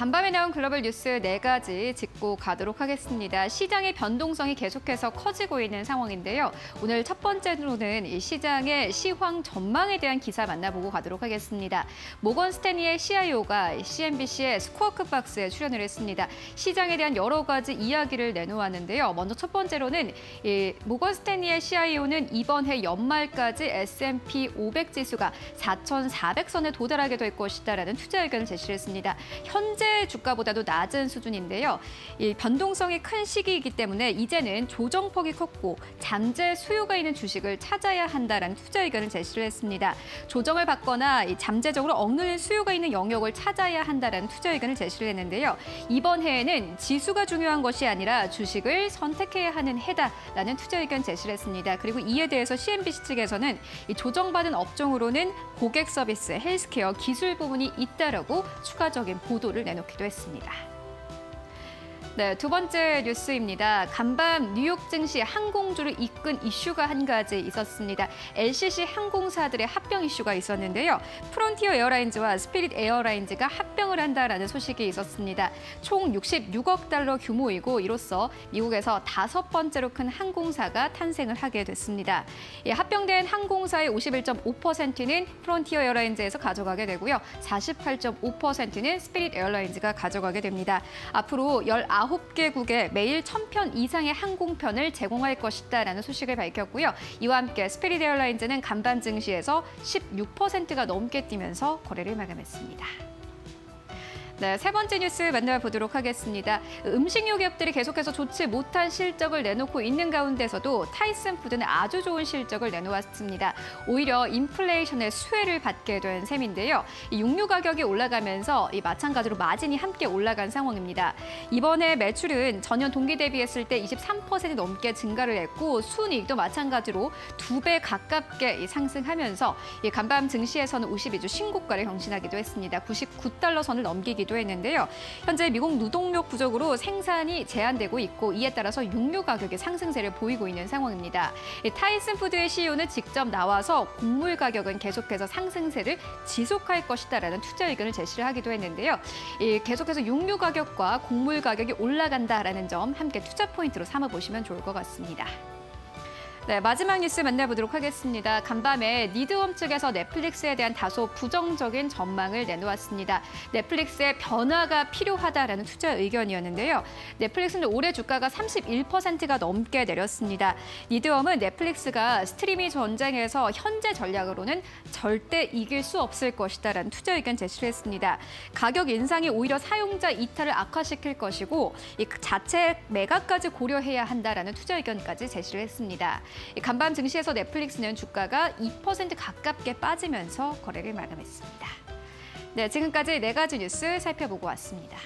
간밤에 나온 글로벌 뉴스 네 가지 짚고 가도록 하겠습니다. 시장의 변동성이 계속해서 커지고 있는 상황인데요. 오늘 첫 번째로는 이 시장의 시황 전망에 대한 기사 만나보고 가도록 하겠습니다. 모건 스탠리의 CIO가 CNBC의 스코어크 박스에 출연을 했습니다. 시장에 대한 여러 가지 이야기를 내놓았는데요. 먼저 첫 번째로는 이 모건 스탠리의 CIO는 이번 해 연말까지 S&P 500 지수가 4,400선에 도달하게 될 것이다라는 투자 의견을 제시했습니다. 현재 주가보다도 낮은 수준인데요. 이 변동성이 큰 시기이기 때문에 이제는 조정폭이 컸고 잠재 수요가 있는 주식을 찾아야 한다라는 투자 의견을 제시를 했습니다. 조정을 받거나 잠재적으로 억눌린 수요가 있는 영역을 찾아야 한다라는 투자 의견을 제시를 했는데요. 이번 해에는 지수가 중요한 것이 아니라 주식을 선택해야 하는 해다라는 투자 의견 제시를 했습니다. 그리고 이에 대해서 CNBC 측에서는 조정받은 업종으로는 고객 서비스, 헬스케어, 기술 부분이 있다라고 추가적인 보도를 내놓 기도 했습니다. 네, 두 번째 뉴스입니다. 간밤 뉴욕 증시 항공주를 이끈 이슈가 한 가지 있었습니다. LCC 항공사들의 합병 이슈가 있었는데요. 프론티어 에어라인즈와 스피릿 에어라인즈가 합병을 한다라는 소식이 있었습니다. 총 66억 달러 규모이고 이로써 미국에서 다섯 번째로 큰 항공사가 탄생을 하게 됐습니다. 예, 합병된 항공사의 51.5%는 프론티어 에어라인즈에서 가져가게 되고요. 48.5%는 스피릿 에어라인즈가 가져가게 됩니다. 앞으로 19 19개국에 매일 1000편 이상의 항공편을 제공할 것이다라는 소식을 밝혔고요. 이와 함께 스피릿 에어라인즈는 간밤 증시에서 16%가 넘게 뛰면서 거래를 마감했습니다. 네, 세 번째 뉴스 만나보도록 하겠습니다. 음식료 기업들이 계속해서 좋지 못한 실적을 내놓고 있는 가운데서도 타이슨 푸드는 아주 좋은 실적을 내놓았습니다. 오히려 인플레이션의 수혜를 받게 된 셈인데요. 이 육류 가격이 올라가면서 이 마찬가지로 마진이 함께 올라간 상황입니다. 이번에 매출은 전년 동기 대비했을 때 23% 넘게 증가를 했고 순이익도 마찬가지로 두 배 가깝게 상승하면서 간밤 증시에서는 52주 신고가를 경신하기도 했습니다. 99달러 선을 넘기기도 발표도 했는데요. 현재 미국 노동력 부족으로 생산이 제한되고 있고 이에 따라서 육류 가격의 상승세를 보이고 있는 상황입니다. 타이슨 푸드의 CEO는 직접 나와서 곡물 가격은 계속해서 상승세를 지속할 것이다라는 투자 의견을 제시를 하기도 했는데요. 계속해서 육류 가격과 곡물 가격이 올라간다라는 점 함께 투자 포인트로 삼아 보시면 좋을 것 같습니다. 네, 마지막 뉴스 만나보도록 하겠습니다. 간밤에 니드홈 측에서 넷플릭스에 대한 다소 부정적인 전망을 내놓았습니다. 넷플릭스의 변화가 필요하다라는 투자 의견이었는데요. 넷플릭스는 올해 주가가 31%가 넘게 내렸습니다. 니드홈은 넷플릭스가 스트리밍 전쟁에서 현재 전략으로는 절대 이길 수 없을 것이다라는 투자 의견 제시를 했습니다. 가격 인상이 오히려 사용자 이탈을 악화시킬 것이고 이 자체 매각까지 고려해야 한다라는 투자 의견까지 제시를 했습니다. 간밤 증시에서 넷플릭스는 주가가 2% 가깝게 빠지면서 거래를 마감했습니다. 네, 지금까지 네 가지 뉴스 살펴보고 왔습니다.